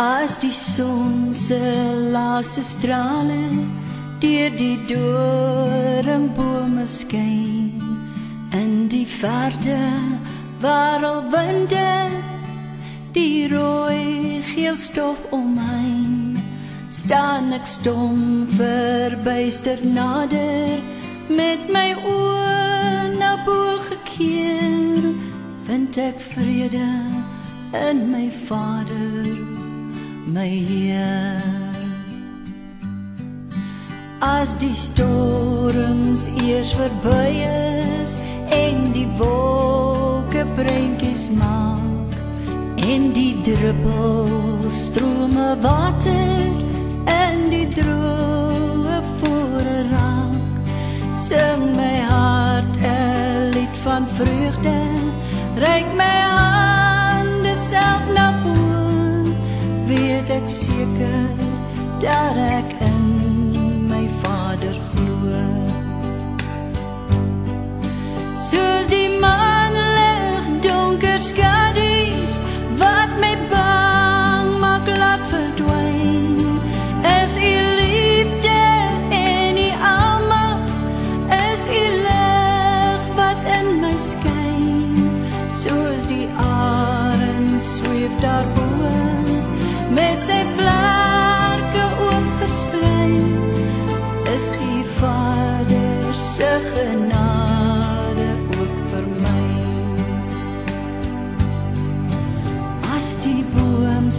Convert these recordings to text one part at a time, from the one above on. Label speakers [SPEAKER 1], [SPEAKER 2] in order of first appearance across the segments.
[SPEAKER 1] As die son se laaste strale deur die doringbome skyn in die verte waar al winde die rooi geel stof om my staan ek stom verbuister nader met my oë na bo gekeer vind ek vrede in my vader my heer as die storms eers verby is en die wolke prentjies maak en die druppels strome water en die droë voor raak sing my hart 'n lied van vreugde reik my hande weet ek seker dat ek in my vader glo. Soos die maan lig donker skadu's wat my bang maak laat verdwyn is u liefde en u almag is u lig wat in my skyn. Soos die arend sweef daarbo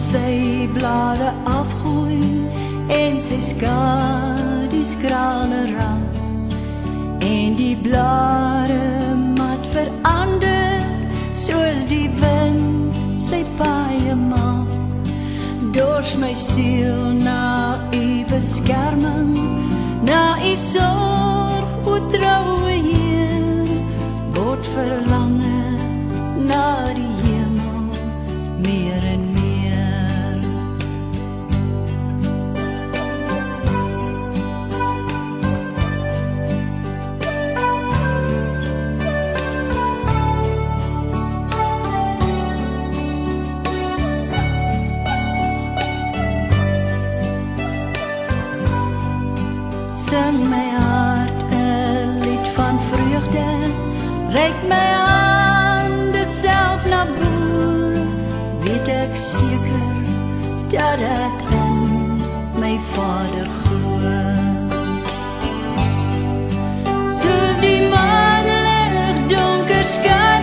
[SPEAKER 1] sy blare afgooi en sy skadu skrale raak. En die blare mat verander soos die wind sy paie maak. Dors my siel na u beskerming na u sorg o troue heer. Word verlange na die hemel meer en ek in my vader glo. Soos die maan lig donker skadu's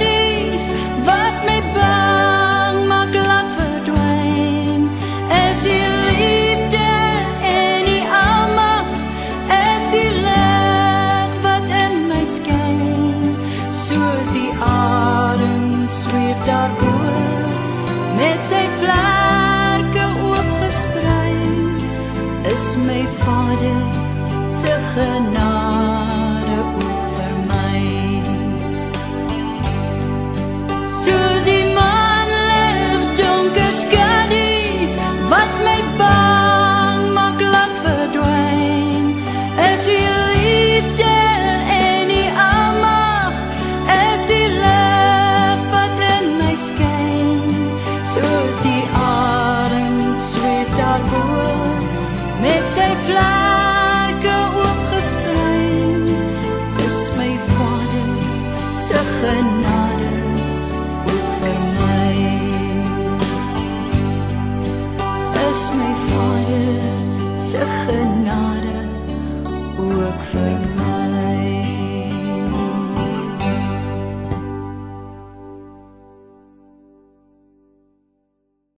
[SPEAKER 1] vader se genade ook vir my. Soos die maan lig donker skadu's wat my bang maak laat verdwyn. Is die liefde en die almag is die lig wat in my skyn. Soos die sy vlerke oopgesprei is my vader se genade ook vir my. Is my vader se genade ook vir my